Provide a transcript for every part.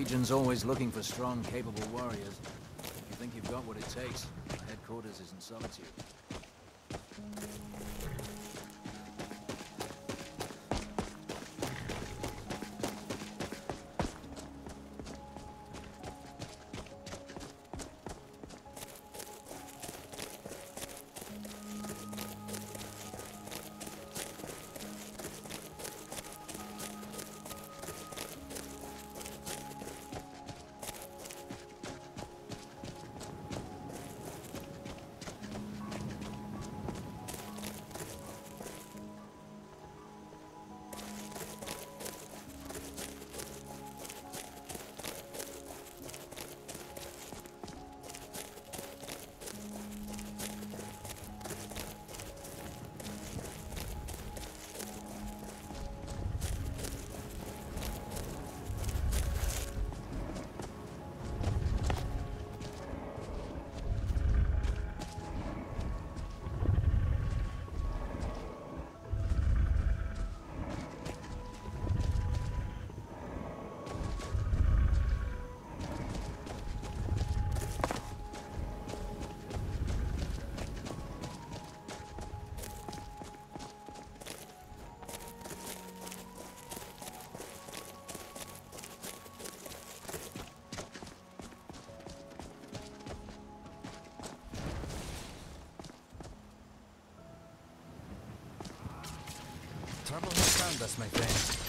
Legion's always looking for strong, capable warriors. If you think you've got what it takes, headquarters is in Solitude. Found us, my friend.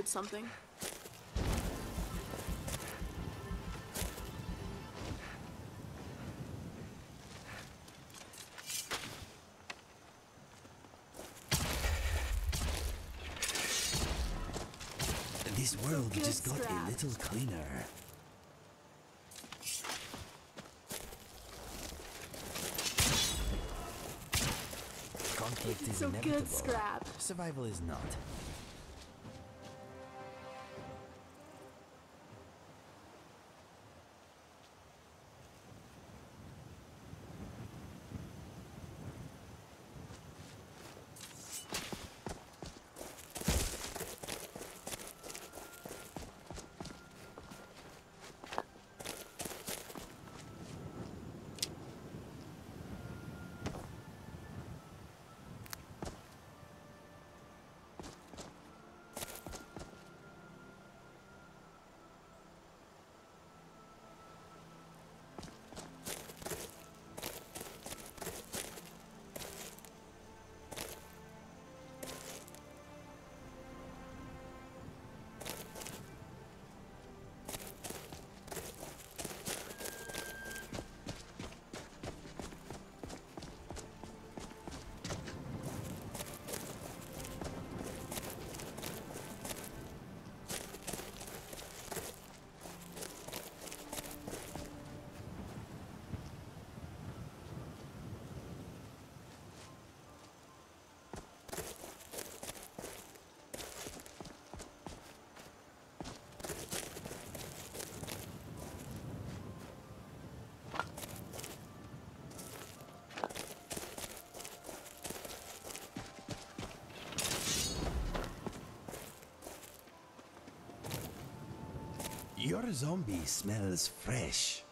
Heard something. This world good just got a little cleaner. Conflict is So inevitable. good, Scrap. Survival is not. Your zombie smells fresh.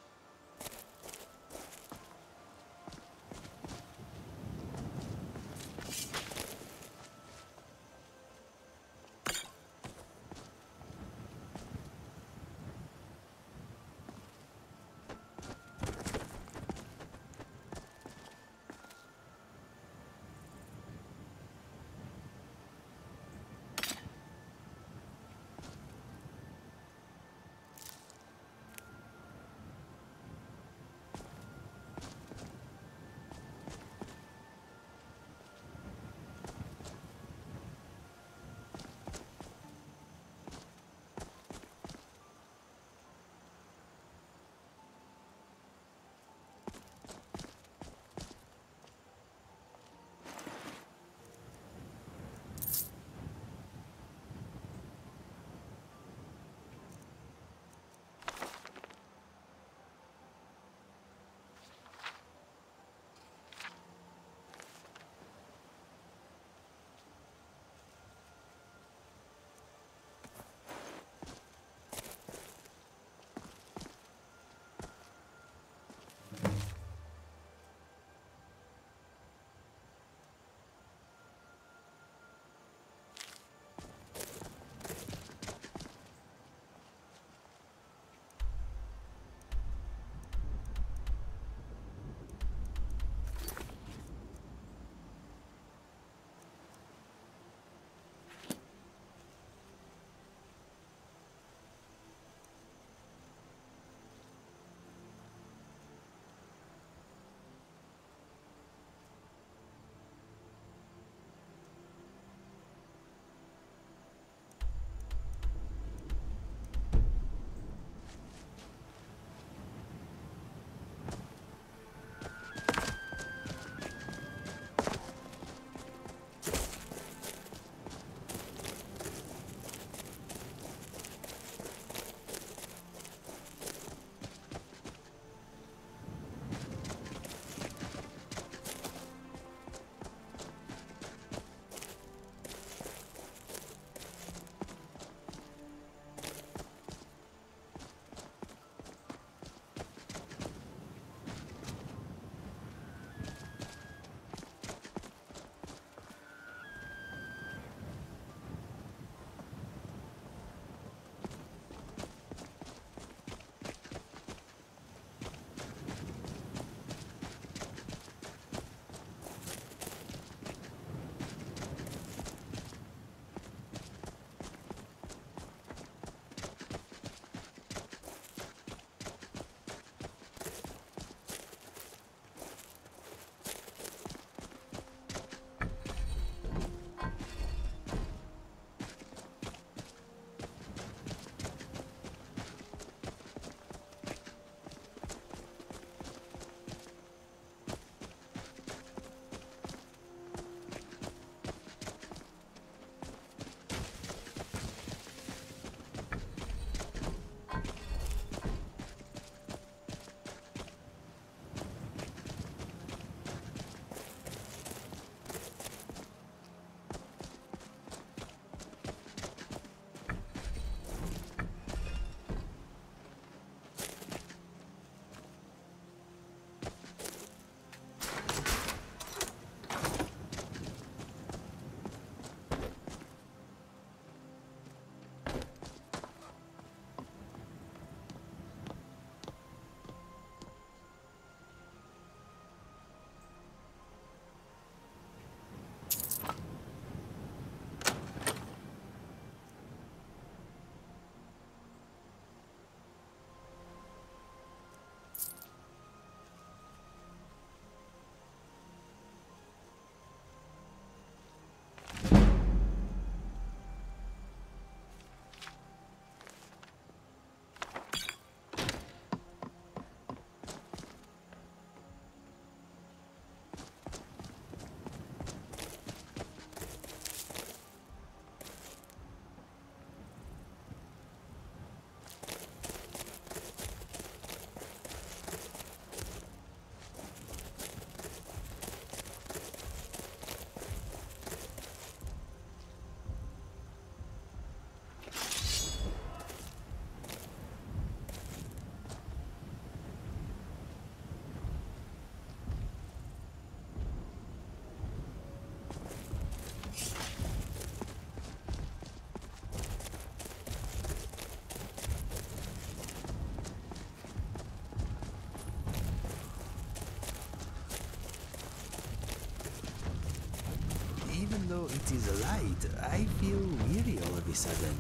It is light, I feel weary all of a sudden.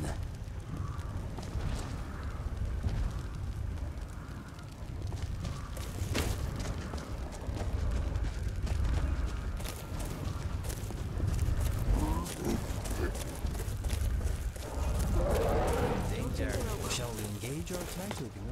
Danger. Shall we engage or try to ignore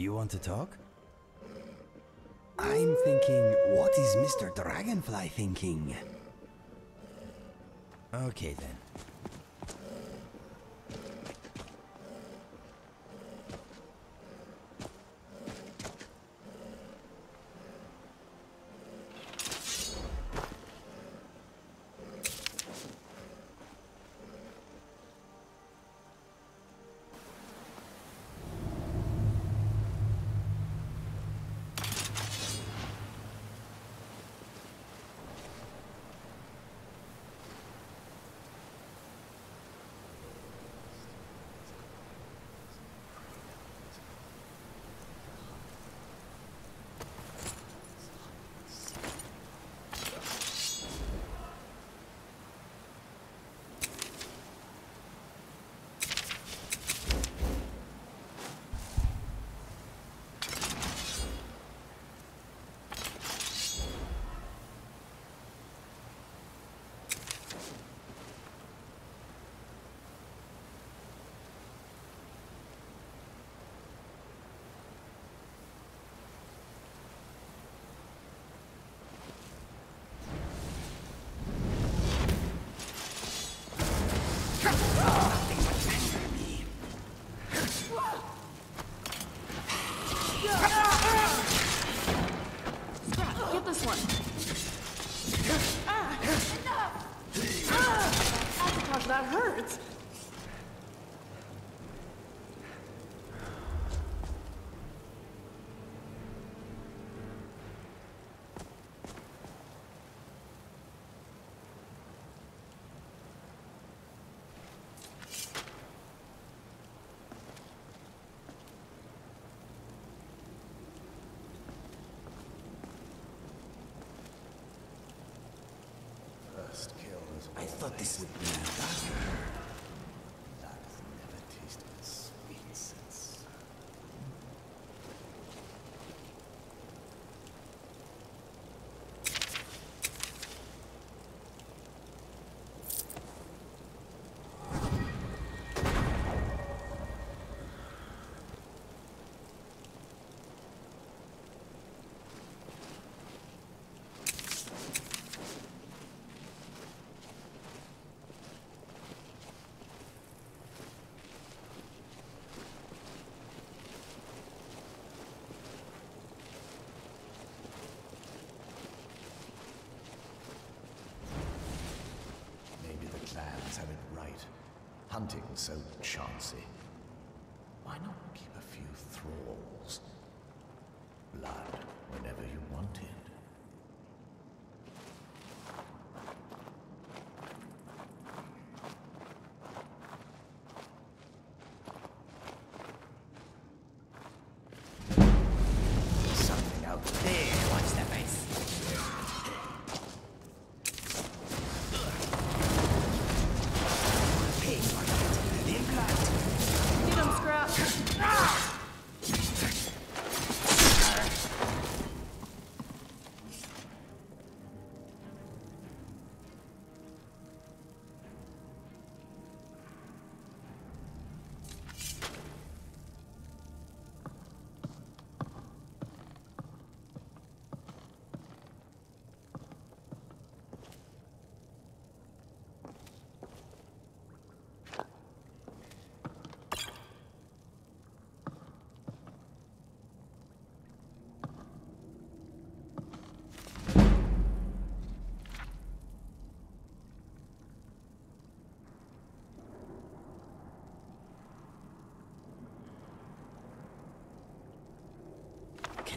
You want to talk? I'm thinking, what is Mr. Dragonfly thinking? Okay then. Come on. I thought this would be darker. Hunting so chancy.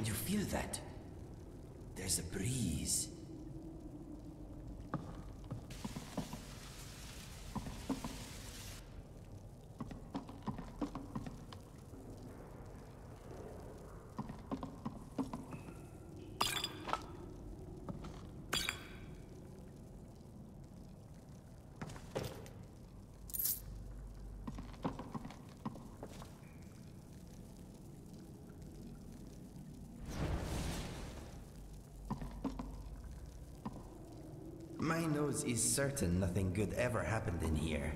Can you feel that? There's a breeze. My nose is certain nothing good ever happened in here.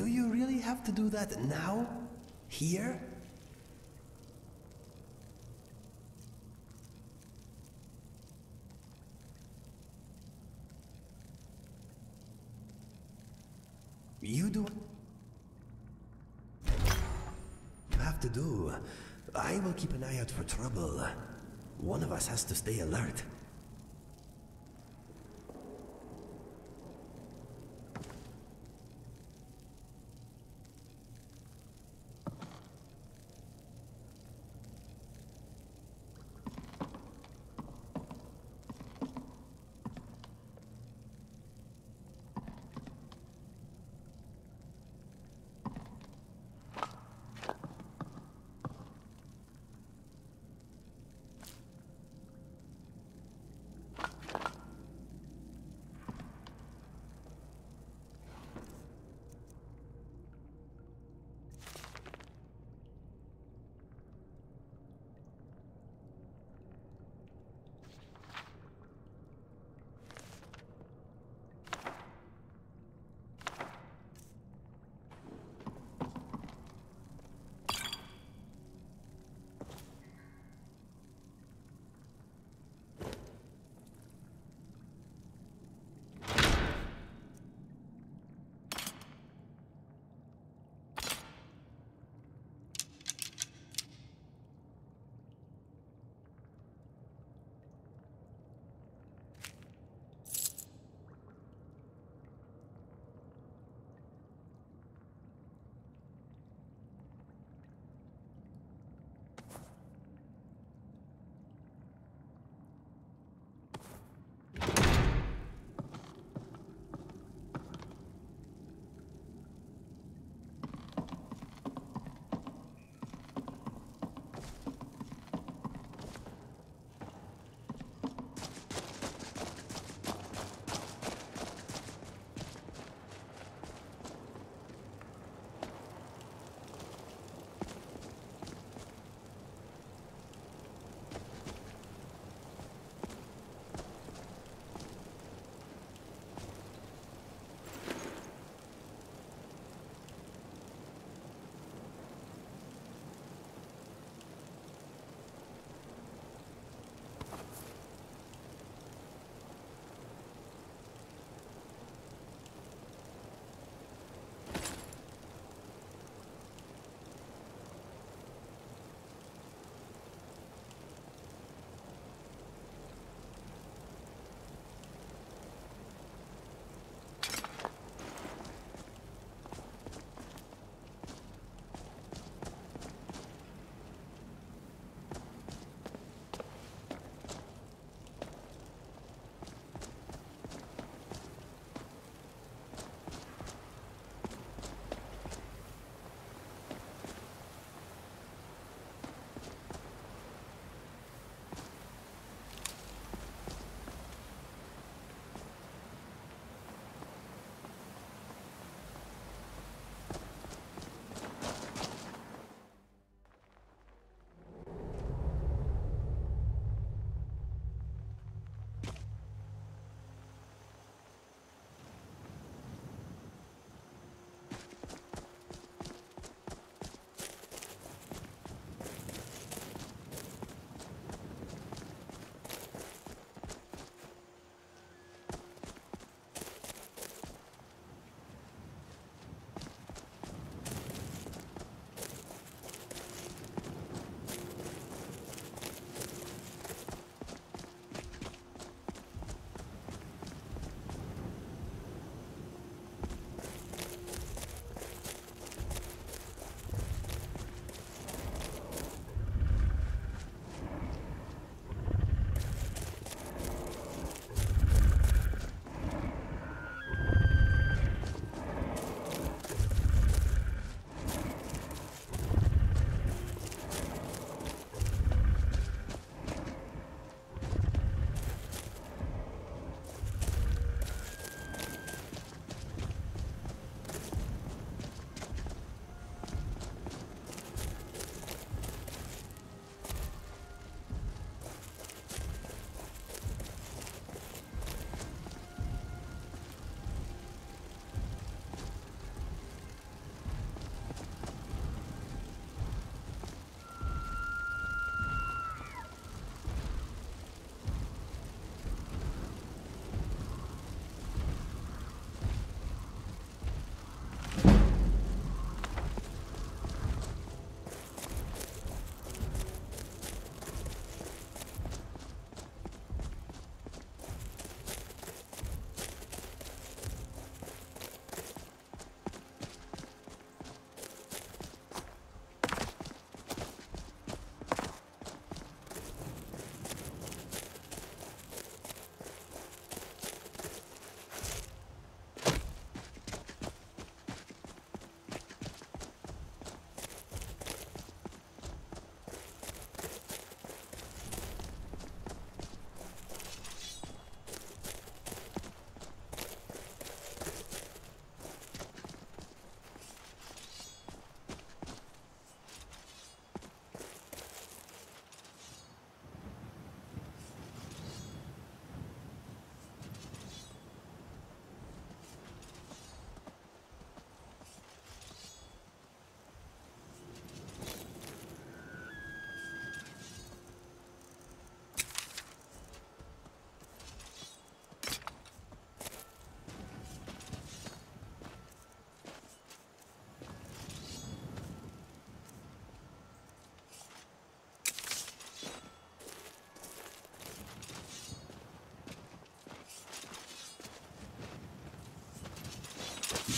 Do you really have to do that now? Here? You do you have to do. I will keep an eye out for trouble. One of us has to stay alert.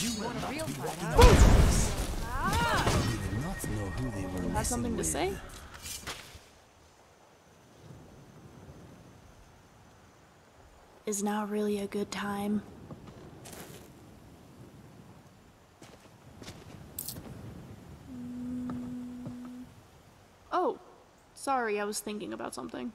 Want a real fight, huh? They did not know who they were Have messing something to say? Is now really a good time? Mm. Oh, sorry, I was thinking about something.